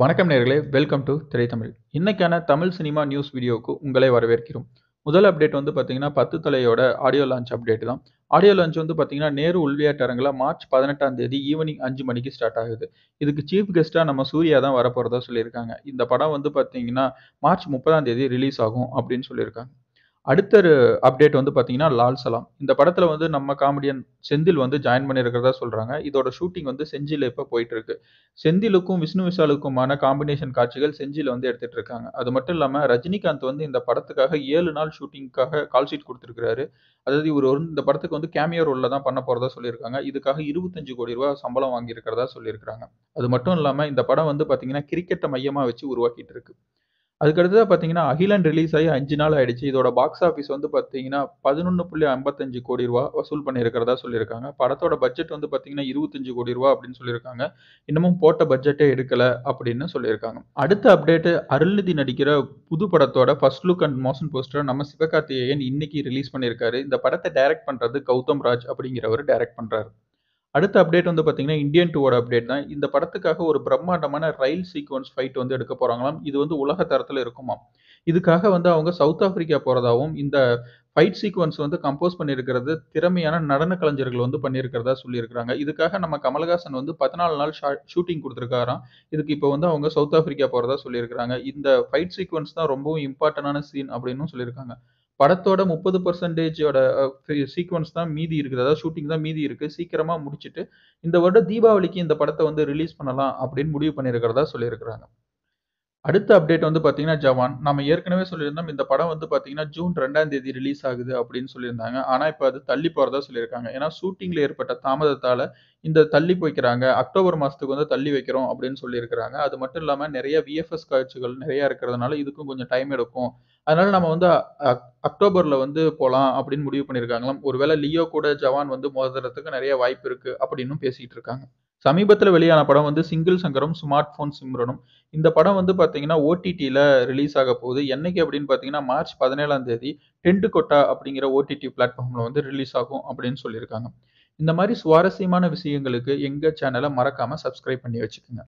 வணக்கம் நேர்களே welcome to திரைத்தமிழ். இன்னைக்கான தமிழ் சினிமா நியூஸ் வீடியோவுக்கு உங்களை வரவேற்கிறோம். முதல் அப்டேட் வந்து பார்த்தீங்கன்னா பத்து தலையோட ஆடியோ லான்ச் அப்டேட் தான். ஆடியோ லான்ச் வந்து பார்த்தீங்கன்னா நேரு உள்விளையாட்டரங்கில் மார்ச் பதினெட்டாம் தேதி ஈவினிங் அஞ்சு மணிக்கு ஸ்டார்ட் ஆகுது. இதுக்கு சீஃப் கெஸ்ட்டாக நம்ம சூர்யா தான் வரப்போகிறதா சொல்லியிருக்காங்க. இந்த படம் வந்து பார்த்தீங்கன்னா மார்ச் முப்பதாம் தேதி ரிலீஸ் ஆகும் அப்படின்னு சொல்லியிருக்காங்க. அடுத்த ஒரு அப்டேட் வந்து பார்த்தீங்கன்னா லால் சலாம். இந்த படத்தில் வந்து நம்ம காமெடியன் செந்தில் வந்து ஜாயின் பண்ணியிருக்கிறதா சொல்கிறாங்க இதோட ஷூட்டிங் வந்து செஞ்சியில் இப்போ போயிட்டுருக்கு. செந்திலுக்கும் விஷ்ணு விஷாலுக்குமான காம்பினேஷன் காட்சிகள் செஞ்சியில் வந்து எடுத்துகிட்டு இருக்காங்க அது மட்டும் இல்லாமல் ரஜினிகாந்த் வந்து இந்த படத்துக்காக ஏழு நாள் ஷூட்டிங்க்காக கால் ஷீட் கொடுத்துருக்கிறாரு. அதாவது இவர் ஒரு இந்த படத்துக்கு வந்து கேமியோ ரோலில் தான் பண்ண போகிறதா சொல்லியிருக்காங்க. இதுக்காக இருபத்தஞ்சு கோடி ரூபா சம்பளம் வாங்கியிருக்கிறதா சொல்லியிருக்கிறாங்க. அது மட்டும் இல்லாமல் இந்த படம் வந்து பார்த்தீங்கன்னா கிரிக்கெட்டை மையமாக வச்சு உருவாக்கிட்டு இருக்கு அதுக்கடுத்ததாக பார்த்தீங்கன்னா அகிலன் ரிலீஸ் ஆகி அஞ்சு நாள் ஆயிடுச்சு. இதோட பாக்ஸ் ஆஃபீஸ் வந்து பார்த்தீங்கன்னா பதினொன்று புள்ளி ஐம்பத்தஞ்சு கோடி ரூபா வசூல் பண்ணியிருக்கிறதா சொல்லியிருக்காங்க. படத்தோட பட்ஜெட் வந்து பார்த்தீங்கன்னா இருபத்தஞ்சு கோடி ரூபா அப்படின்னு சொல்லியிருக்காங்க. இன்னமும் போட்ட பட்ஜெட்டே எடுக்கலை அப்படின்னு சொல்லியிருக்காங்க. அடுத்த அப்டேட்டு அருள்நிதி நடிக்கிற புது படத்தோட first look and motion poster நம்ம சிவகார்த்திகேயன் இன்னைக்கு ரிலீஸ் பண்ணியிருக்காரு. இந்த படத்தை டைரக்ட் பண்ணுறது கௌதம் ராஜ் அப்படிங்கிறவர் டைரக்ட் பண்ணுறாரு அடுத்த அப்டேட் வந்து பார்த்தீங்கன்னா இந்தியன் டூவோட அப்டேட் தான். இந்த படத்துக்காக ஒரு பிரம்மாண்டமான ரயில் சீக்வன்ஸ் ஃபைட் வந்து எடுக்க போகிறாங்களாம் இது வந்து உலக தரத்தில் இருக்குமா இதுக்காக வந்து அவங்க சவுத் ஆப்பிரிக்கா போகிறதாவும் இந்த ஃபைட் சீக்வன்ஸ் வந்து கம்போஸ் பண்ணியிருக்கிறது திறமையான நடன கலைஞர்கள் வந்து பண்ணியிருக்கிறதா சொல்லியிருக்கிறாங்க. இதுக்காக நம்ம கமல்ஹாசன் வந்து பதினாலு நாள் ஷூட்டிங் கொடுத்துருக்காராம். இதுக்கு இப்போ வந்து அவங்க சவுத் ஆப்பிரிக்கா போகிறதா சொல்லியிருக்கிறாங்க. இந்த ஃபைட் சீக்வன்ஸ் தான் ரொம்பவும் இம்பார்ட்டண்டான சீன் அப்படின்னு சொல்லியிருக்காங்க. படத்தோட முப்பது பர்சன்டேஜோட சீக்வன்ஸ் தான் மீதி இருக்குது. அதாவது ஷூட்டிங் தான் மீதி இருக்குது சீக்கிரமாக முடிச்சுட்டு இந்த வருடம் தீபாவளிக்கு இந்த படத்தை வந்து ரிலீஸ் பண்ணலாம் அப்படின்னு முடிவு பண்ணியிருக்கிறதா சொல்லியிருக்கிறாங்க. அடுத்த அப்டேட் வந்து பார்த்தீங்கன்னா ஜவான் நம்ம ஏற்கனவே சொல்லியிருந்தோம் இந்த படம் வந்து பார்த்தீங்கன்னா ஜூன் ரெண்டாம் தேதி ரிலீஸ் ஆகுது அப்படின்னு சொல்லியிருந்தாங்க. ஆனால் இப்போ அது தள்ளி போகிறதா சொல்லியிருக்காங்க. ஏன்னா ஷூட்டிங்கில் ஏற்பட்ட தாமதத்தால் இந்த தள்ளி போய்க்கிறாங்க. அக்டோபர் மாதத்துக்கு வந்து தள்ளி வைக்கிறோம் அப்படின்னு சொல்லியிருக்கிறாங்க. அது மட்டும் இல்லாமல் நிறைய விஎஃப்எஸ் காட்சிகள் நிறையா இருக்கிறதுனால இதுக்கும் கொஞ்சம் டைம் எடுக்கும். அதனால நம்ம வந்து அக்டோபரில் வந்து போகலாம் அப்படின்னு முடிவு பண்ணியிருக்காங்களாம். ஒருவேளை லியோ கூட ஜவான் வந்து மோதுறதுக்கு நிறைய வாய்ப்பு இருக்குது அப்படின்னு பேசிகிட்டு இருக்காங்க. சமீபத்தில் வெளியான படம் வந்து சிங்கிள் சங்கரம் ஸ்மார்ட் ஃபோன் சிம்ரனும். இந்த படம் வந்து பார்த்தீங்கன்னா ஓடிடியில் ரிலீஸ் ஆக போகுது. என்னைக்கு அப்படின்னு பார்த்தீங்கன்னா மார்ச் பதினேழாம் தேதி டென்ட் கொட்டா அப்படிங்கிற ஓடிடி பிளாட்ஃபார்மில் வந்து ரிலீஸ் ஆகும் அப்படின்னு சொல்லியிருக்காங்க. இந்த மாதிரி சுவாரஸ்யமான விஷயங்களுக்கு எங்கள் சேனலை மறக்காமல் சப்ஸ்கிரைப் பண்ணி வச்சுக்கோங்க.